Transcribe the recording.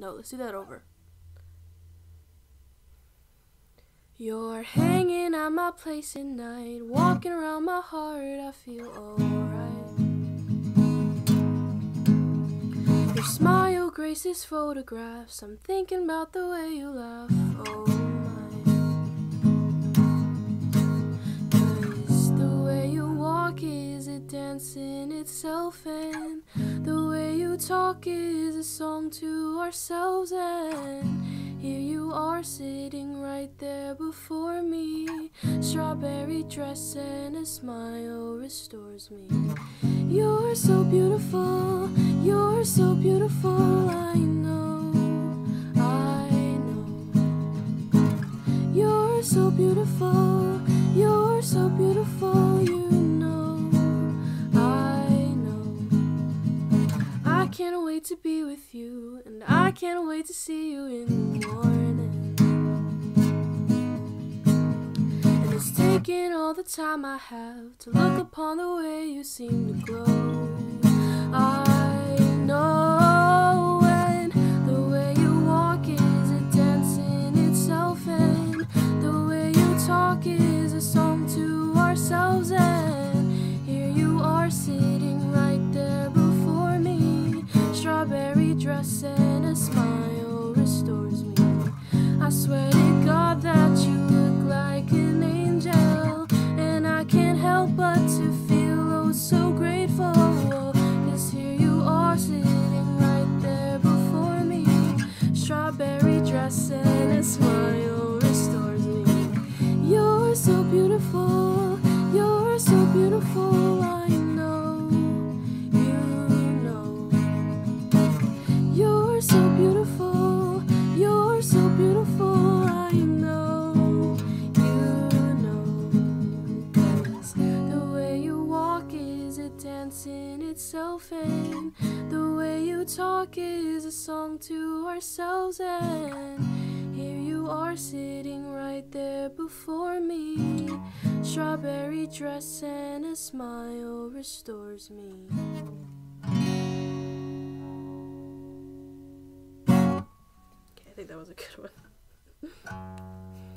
No, let's do that over. You're hanging at my place at night, walking around my heart, I feel alright. Your smile graces photographs, I'm thinking about the way you laugh, oh my. The way you walk is a dance in itself, and the you talk is a song to ourselves, and here you are sitting right there before me. Strawberry dress and a smile restores me. You're so beautiful, you're so beautiful, I know, I know. You're so beautiful, you're so beautiful, you can't wait to be with you, and I can't wait to see you in the morning. And it's taking all the time I have to look upon the way you seem to glow. I And a smile restores me. I swear to God that you look like an angel, and I can't help but to feel oh so grateful. Cause here you are sitting right there before me. Strawberry dress and a smile restores me. You're so beautiful, in itself, and the way you talk is a song to ourselves. And here you are sitting right there before me. Strawberry dress and a smile restores me. Okay, I think that was a good one.